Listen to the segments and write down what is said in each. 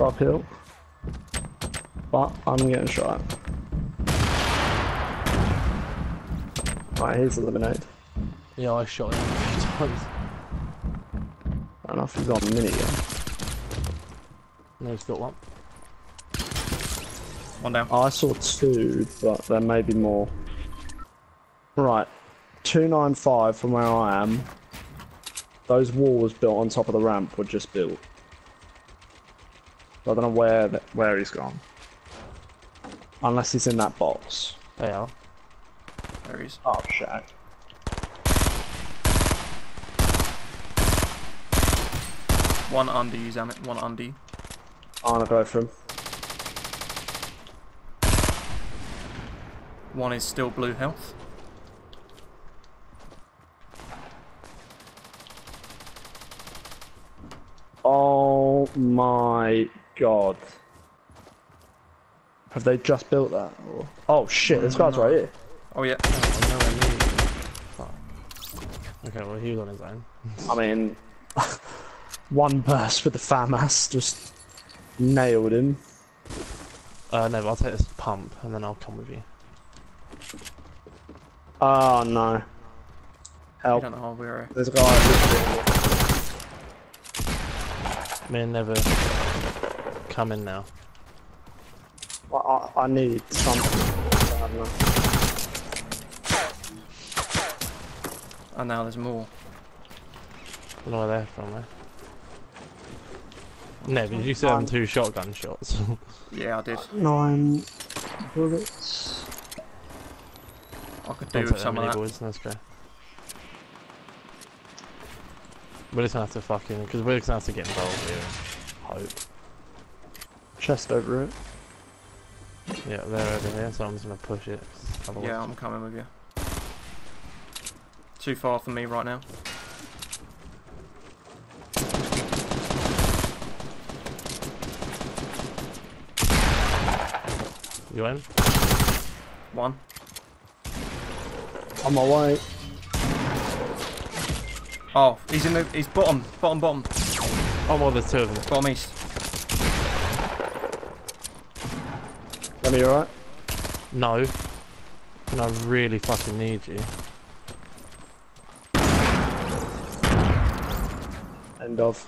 uphill. But I'm getting shot. Right, here's eliminated. Yeah, I shot him a few times. I don't know if he's he's on minigun. No, he's got one. One down. I saw two, but there may be more. Right, 295 from where I am. Those walls built on top of the ramp were just built. I don't know where th where he's gone. Unless he's in that box. They are. There he is. Oh, shack. One under you, Zamet. One under you. I'm gonna go for him. One is still blue health. Oh my god. Have they just built that? Or... Oh shit, this guy's right here. Oh yeah. Oh, nowhere. Fuck. Okay, well, he was on his own. I mean, one burst with the FAMAS just nailed him. Uh, no, I'll take this pump and then I'll come with you. Oh no. I Help. don't know where. There's a guy literally- Me and Never come in now. I, I, I need something. I. And now there's more. I don't they're from, eh? Never, did you say them two shotgun shots? Yeah, I did. Nine bullets. I could Don't do with that some many of that. boys, let's go. We're just gonna have to fucking, because we're just gonna have to get involved here. and Hope. Chest over it. Yeah, they're over here, so I'm just gonna push it. otherwise- Yeah, I'm coming with you. Too far for me right now. You in? One. On my way. Oh, he's in the. He's bottom, bottom, bottom, Oh, well, there's two of them. bottom east. Let me alright? No. And I really fucking need you. End of.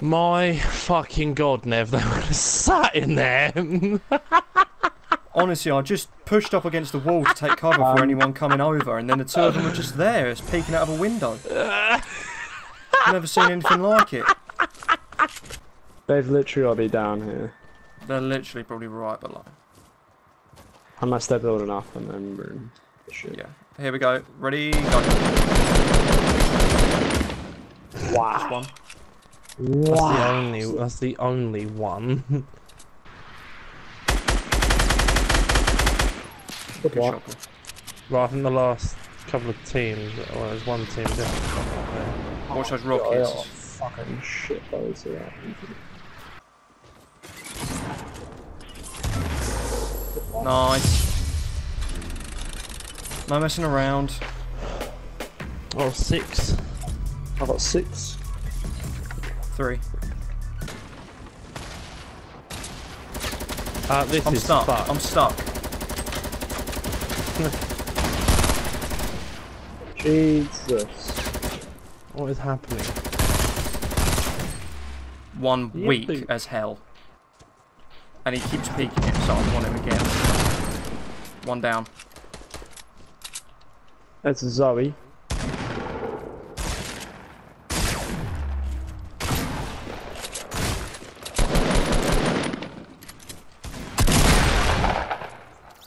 My fucking god, Nev, they were sat in there. Honestly, I just pushed up against the wall to take cover for um. anyone coming over, and then the two of them were just there, just peeking out of a window. Never seen anything like it. They've literally got to be down here. They're literally probably right below. Unless they're building up and then room. Shit. Yeah. Here we go. Ready? Go. Wow. One. That's the only. That's the only one. Good Good one. right, I think the last couple of teams. Well, there's one team different. Watch those Oh, yeah, rockets. fucking shit loads of that. Nice. No messing around. Oh, six. I've got six. Three. Uh, this I'm is stuck. fucked. I'm stuck. Jesus. What is happening? One You weak as hell. And he keeps peeking it, so I want him again. One down. That's Zoe.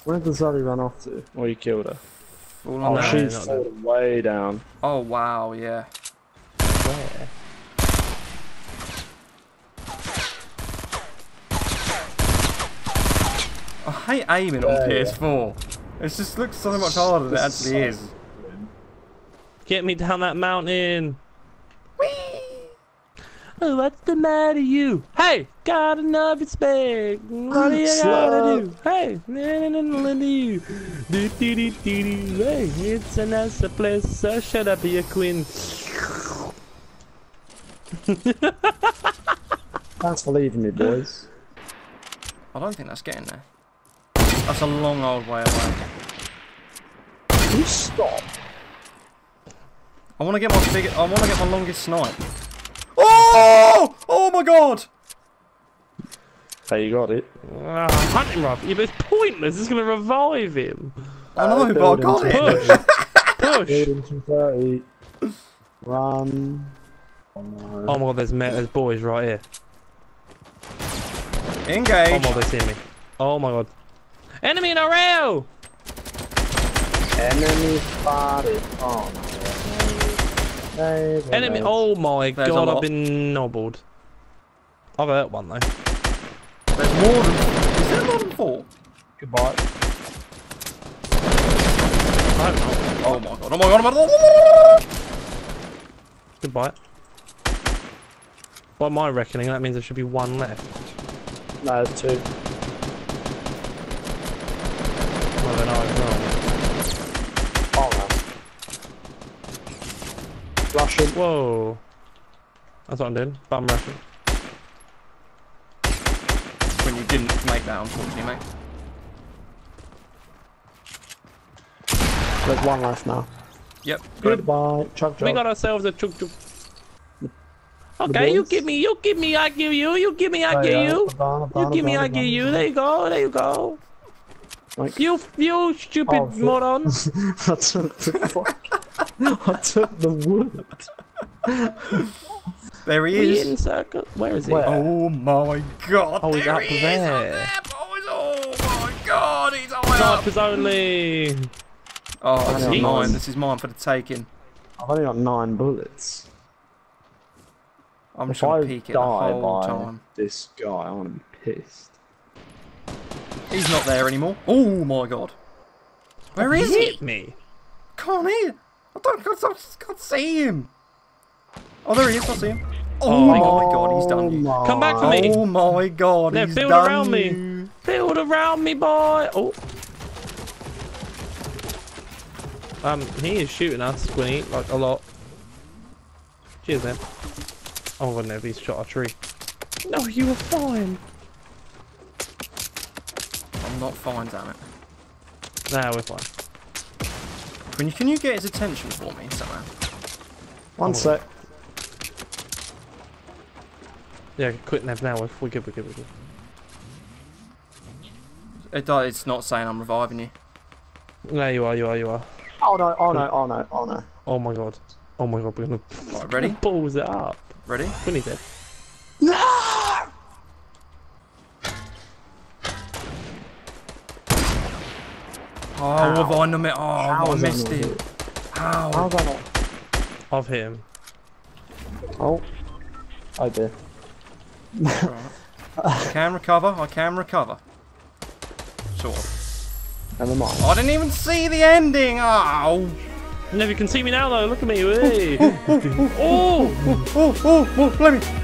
Where did Zoe run off to? Or you killed her? All on Oh, no, she's way down. Oh wow, yeah. Where? Hate aiming on oh, Yeah, yeah. PS4. It just looks so much harder than it actually is. Get me down that mountain. Oh, what's the matter, you? Hey, got enough respect. What do you gotta do? Uh, hey, into you. Do do do do do. Hey, it's a nice place. So shut up, you queen. Thanks for leaving me, boys. I don't think that's getting there. That's a long old way away. Can you stop? I want to get my big. I want to get my longest snipe. Oh! Oh my god! Hey, you got it. Ah, hunting rifle. Yeah, but it's pointless. It's gonna revive him. I know, Uh, but I got building it. Push. Push. Building 230. Run. Oh no. Oh my god, there's, me- there's boys right here. Oh Engage. my god, they see me. Oh my god. Enemy in a rail! Enemy spotted. Oh no. Hey, Enemy. Oh my There's god. I've been nobbled. I've hurt one though. There's more than. Is there more than four? Goodbye. I hope not. Oh my god! Oh my god! Oh my god! Goodbye. By my reckoning, that means there should be one left. No, there's two. Well, then I was wrong. Oh no. Russian. Whoa. That's what I'm doing. Bum rushing. When you didn't make that, unfortunately, mate. There's one left now. Yep. Good. Goodbye. Chug We got ourselves a Chug Jug. Okay, you give me, you give me, I give you, you give me, I give uh, you. I've done, I've You give me, I give you. There you go, there you go. Like- You, you stupid Oh, shit. moron. I took the fuck. I took the wood. There he is. in circle. Where is he? Where? Oh my god! Oh, he's there up he is there. up there, boys! Oh my god! He's high up. Snipers only. Oh, this is mine. This is mine for the taking. I've only got nine bullets. I'm If just gonna I peek it die the whole by time. this guy, I'm gonna be pissed. He's not there anymore. Oh my god! Where is he? Hit me. Can't hear. I don't. I can't, can't see him. Oh, there he is. I see him. Oh, Oh, my he god! He's done you. Come back for me. Oh my god! Now he's build done around me. Build around me, boy. Oh. Um, he is shooting us, Squinny, like a lot. Cheers, man. Oh, my god, no, he's shot a tree. No, you were fine. I'm not fine, damn it. Nah, we're fine. Can you can you get his attention for me somehow? One Oh. sec. Yeah, quit Nev now. We're, we're good, we're good, we're good. Uh, it, do- it's not saying I'm reviving you. No, you are, you are, you are. Oh no, oh no, oh no, oh no. Oh my god. Oh my god, we're gonna Right, ready? balls it up. Ready? Squinny dead. Oh, have I not mi- Oh, How I oh, is missed not it. hit? How? How's that not? I've hit him. Oh. Oh dear. I can recover. I can recover. Sort of. Never mind. I didn't even see the ending. Oh. Nev, you can see me now though. Look at me. Hey. Oh. oh! Oh, oh, oh, let me.